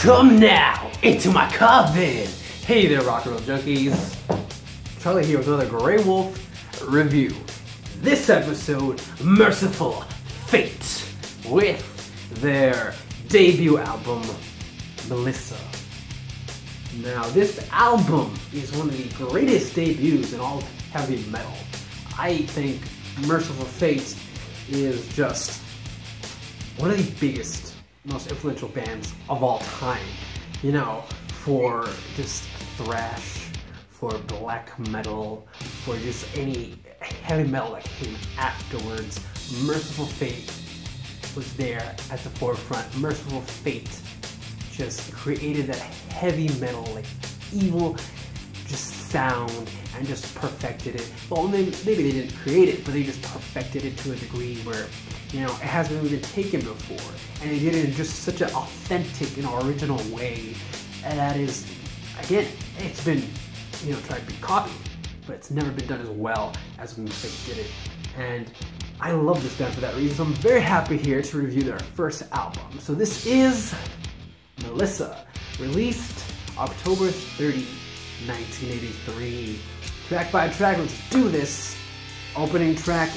Come now into my coven. Hey there, rock and roll junkies. Charlie here with another Grey Wolf review. This episode, Mercyful Fate, with their debut album, Melissa. Now, this album is one of the greatest debuts in all heavy metal. I think Mercyful Fate is just one of the biggest, most influential bands of all time. You know, for just thrash, for black metal, for just any heavy metal that came afterwards. Mercyful Fate was there at the forefront. Mercyful Fate just created that heavy metal, like evil, just sound and just perfected it. Well, maybe, they didn't create it, but they just perfected it to a degree where, you know, it hasn't really been taken before. And they did it in just such an authentic and original way. And that is, again, it's been, you know, tried to be copied, but it's never been done as well as when they did it. And I love this band for that reason. So I'm very happy here to review their first album. So this is Melissa, released October 30, 1983. Track by track, let's do this. Opening track,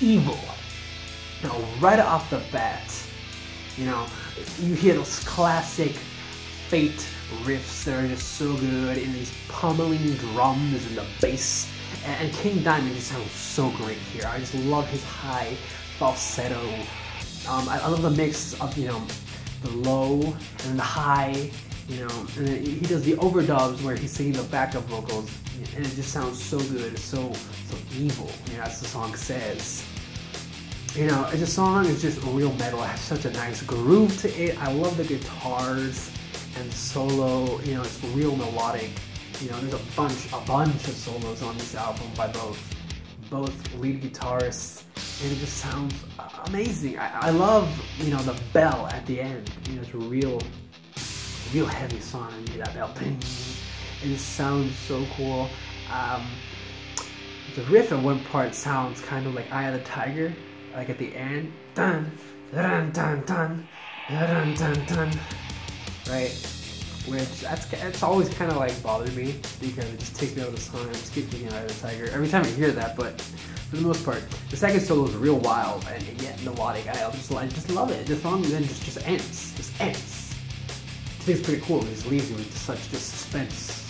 Evil. Now, right off the bat, you know, you hear those classic Fate riffs that are just so good, and these pummeling drums and the bass. And King Diamond just sounds so great here. I just love his high falsetto. Um, I, love the mix of, you know, the low and the high, you know, and he does the overdubs where he's singing the backup vocals, and it just sounds so good, so so evil, you know, as the song says. You know, the song is just real metal. It has such a nice groove to it. I love the guitars and solo. You know, it's real melodic. You know, there's a bunch, a bunch of solos on this album by both both lead guitarists, and it just sounds amazing. I, I love, you know, the bell at the end. You know, it's a real, real heavy song. You hear that bell, ping. It just sounds so cool. Um, the riff at one part sounds kind of like Eye of the Tiger, like at the end. Dun, dun, dun, dun, dun, dun, dun, right? Which that's it's always kind of like bothered me because it just takes me out of the song. I just thinking Eye of the Tiger every time I hear that, but for the most part, the second solo is real wild and yet melodic. I just, I just love it. The song then just just ends, just ends. It's pretty cool. It just leaves you with such just suspense.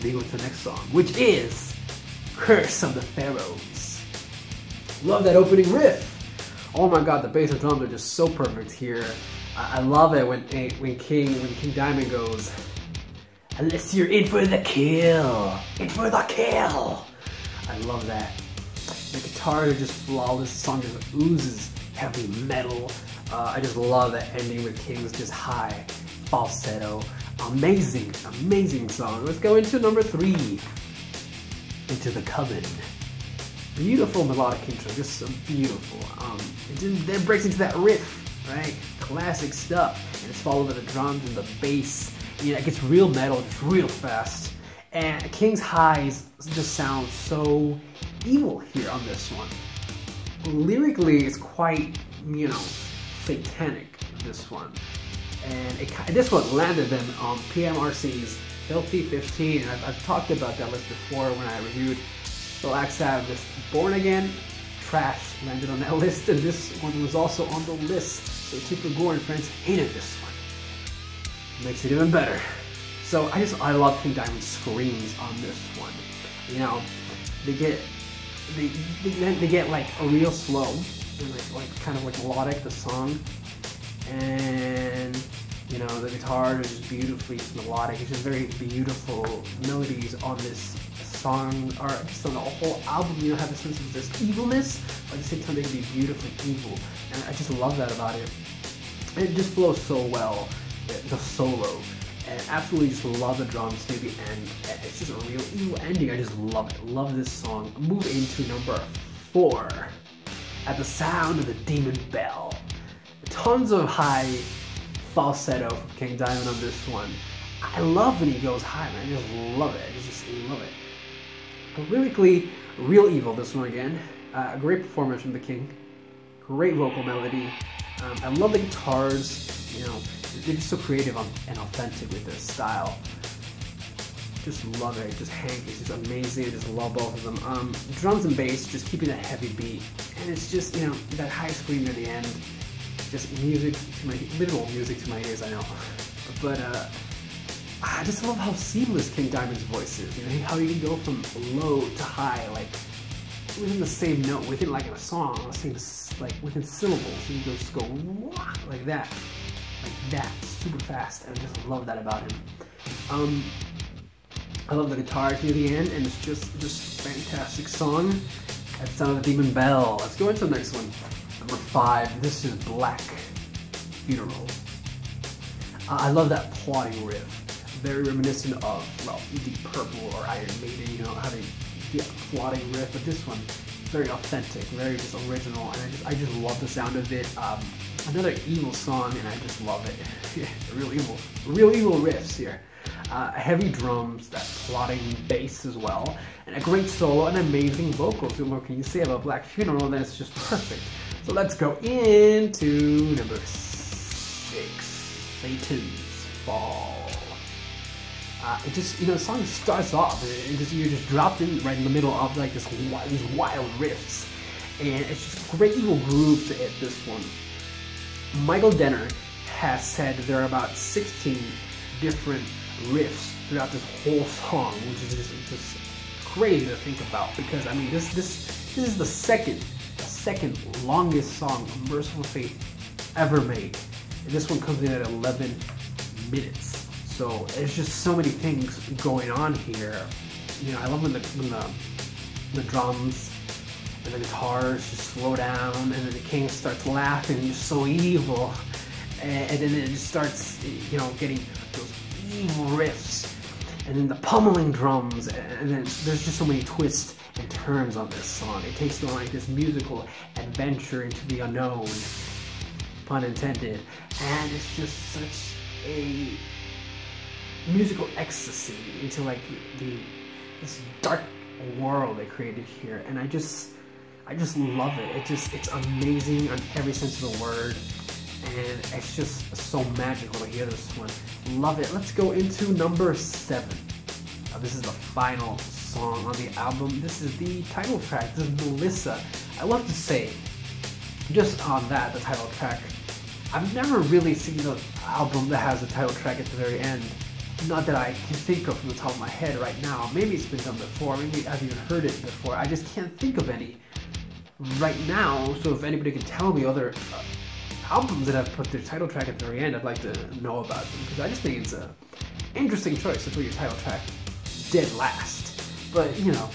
Then you go to the next song, which is Curse of the Pharaohs. Love that opening riff. Oh my god, the bass and drums are just so perfect here. I, I love it when when King when King Diamond goes, unless you're in for the kill, in for the kill. I love that. The guitars are just flawless. The song just oozes heavy metal. Uh, I just love that ending with King's just high falsetto. Amazing, amazing song. Let's go into number three. Into the Coven. Beautiful melodic intro, just so beautiful. Um, it then breaks into that riff, right? Classic stuff. And it's followed by the drums and the bass. You know, it gets real metal, it's real fast. And King's highs just sound so evil here on this one. Lyrically, it's quite, you know, satanic, this one. And it, this one landed them on PMRC's Filthy 15, and I've, I've, talked about that list before when I reviewed Black Sabbath Born Again. Trashed landed on that list, and this one was also on the list. So Tipper Gore and friends hated this one. Makes it even better. So I just I love King Diamond screams on this one. You know, they get they they, they get like a real slow and like, like kind of like melodic the song, and you know the guitar is beautifully melodic. It's just very beautiful melodies on this song, or on the whole album. You know, have a sense of this evilness, but at the same time they can be beautifully evil, and I just love that about it. It just flows so well. Eh, the solo and absolutely just love the drums near the end. Eh, it's just a real evil ending. I just love it. Love this song. Move into number four. At the sound of the demon bell. Tons of high falsetto from King Diamond on this one. I love when he goes high, man. I just love it. I just love it. Lyrically, real evil this one again. Uh, great performance from the King. Great vocal melody. Um, I love the guitars You know, they're just so creative and authentic with their style. Just love it. Just Hank is just amazing. I just love both of them. Um, drums and bass, just keeping that heavy beat, and it's just you know that high scream near the end. Just music to my literal music to my ears. I know, but uh, I just love how seamless King Diamond's voice is. You know how you can go from low to high, like within the same note, within like in a song, same like within syllables. You can just go like that, like that, super fast. And I just love that about him. Um, I love the guitar near the end, and it's just just fantastic song. At Sound of the Demon Bell. Let's go into the next one. Number five. This is Black Funeral. Uh, I love that plodding riff. Very reminiscent of well, Deep Purple or Iron Maiden. You know how they get plodding riff, but this one very authentic, very just original, and I just I just love the sound of it. Um, another evil song, and I just love it. real evil, real evil riffs here uh, heavy drums, that plodding bass as well, and a great solo and amazing vocals. What more can you say about Black Funeral? Then it's just perfect. So let's go into number six, Satan's Fall. Uh, it just, you know, the song starts off, and just, you're just dropped in right in the middle of like this wild, these wild riffs, and it's just great evil groove to hit this one. Michael Denner has said there are about 16 different riffs throughout this whole song, which is just, just crazy to think about because I mean this this this is the second second longest song Mercyful Fate ever made. And this one comes in at 11 minutes. So there's just so many things going on here. You know, I love when the when the the drums and the guitars just slow down and then the king starts laughing, just so evil. And, and then it just starts, you know, getting those evil riffs, and then the pummeling drums, and then there's just so many twists and turns on this song. It takes you on like this musical adventure into the unknown, pun intended, and it's just such a musical ecstasy into like the, this dark world they created here, and I just I just love it. It just it's amazing on every sense of the word and it's just so magical to hear this one. Love it. Let's go into number seven. Uh, this is the final song on the album. This is the title track. This is Melissa. I love to say, just on that, the title track, I've never really seen an album that has a title track at the very end. Not that I can think of from the top of my head right now. Maybe it's been done before. Maybe I've even heard it before. I just can't think of any right now. So if anybody can tell me other uh, albums that have put their title track at the very end, I'd like to know about them because I just think it's a interesting choice to put your title track dead last. But you know,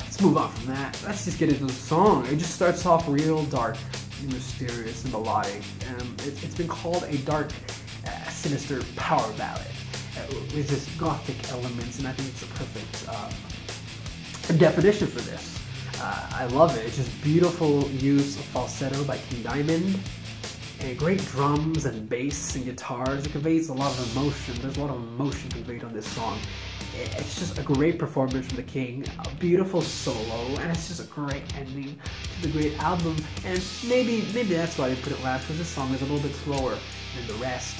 let's move on from that. Let's just get into the song. It just starts off real dark, and mysterious, and melodic. Um, it, has been called a dark, sinister power ballad uh, with this gothic elements, and I think it's a perfect uh, definition for this. Uh, I love it. It's just beautiful use of falsetto by King Diamond. And great drums and bass and guitars. It conveys a lot of emotion. There's a lot of emotion conveyed on this song. It's just a great performance from the King, a beautiful solo, and it's just a great ending to the great album. And maybe maybe that's why they put it last, because this song is a little bit slower than the rest.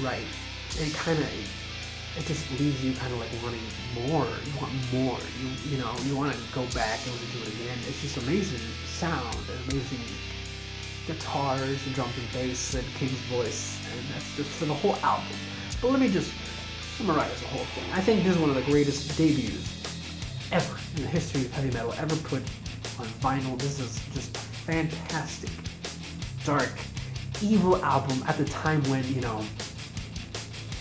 Right. And kind of it just leaves you kind of like wanting more. You want more. You you know you want to go back and to it again. It's just amazing sound and amazing guitars and drums and bass and King's voice, and that's just for the whole album. But let me just summarize the whole thing. I think this is one of the greatest debuts ever in the history of heavy metal ever put on vinyl. This is just fantastic, dark, evil album at the time when you know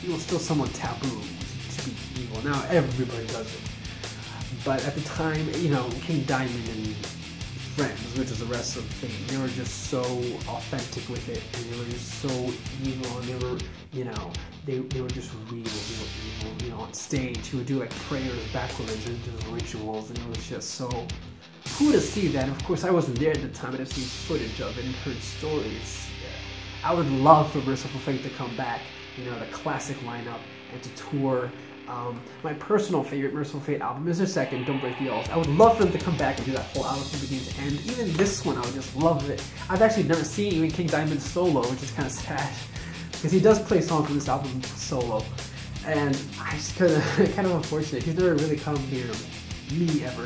it was still somewhat taboo to be evil. Now everybody does it. But at the time, you know, King Diamond and Friends, which is the rest of the thing, they were just so authentic with it, and they were just so evil, and they were, you know, they, they were just real, evil. You know, on stage, he would do like prayers backwards and do rituals, and it was just so cool to see that. Of course, I wasn't there at the time, but I've seen footage of it and heard stories. I would love for Mercyful Fate to come back you know, the classic lineup and to tour Um, my personal favorite Mercyful Fate album is their second, Don't Break the Oath. I would love for them to come back and do that whole album from beginning to end. Even this one, I would just love it. I've actually never seen even King Diamond solo, which is kind of sad. Because he does play songs from this album solo. And I just kind of, kind of unfortunate. He's never really come near me ever.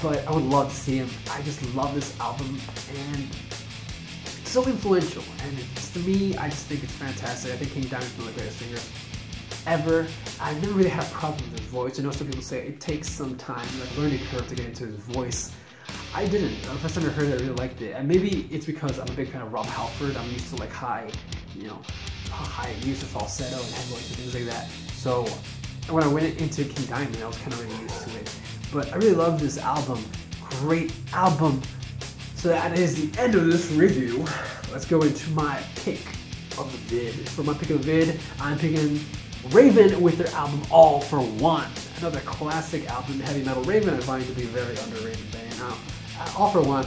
But I would love to see him. I just love this album. And so influential. And to me, I just think it's fantastic. I think King Diamond's one of the greatest singers ever. I've never really had a problem with his voice. I know some people say it takes some time, like learning curve to get into his voice. I didn't. The first time I heard it, I really liked it. And maybe it's because I'm a big fan of Rob Halford. I'm used to like high, you know, high use of falsetto and head voice and things like that. So when I went into King Diamond, I was kind of really used to it. But I really love this album. Great album. So that is the end of this review. Let's go into my pick of the vid. For my pick of the vid, I'm picking Raven with their album All for One. Another classic album, heavy metal. Raven I find to be a very underrated band. Now, All for One,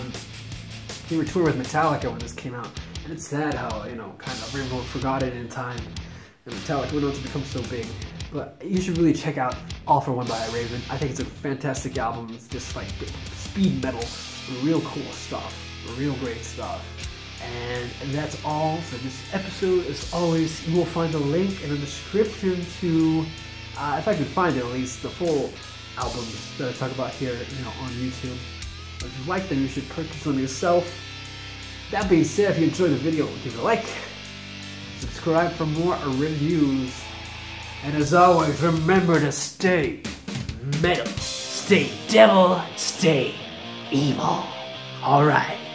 they were touring with Metallica when this came out. And it's sad how, you know, kind of everyone forgot it in time. And Metallica went on to become so big. But you should really check out All for One by Raven. I think it's a fantastic album. It's just like speed metal, real cool stuff, real great stuff. And that's all for this episode. As always, you will find a link in the description to, uh, if I can find it at least, the full albums that I talk about here, you know, on YouTube. If you like them, you should purchase them yourself. That being said, if you enjoyed the video, give it a like, subscribe for more reviews, and as always, remember to stay metal, stay devil, stay evil. Alright.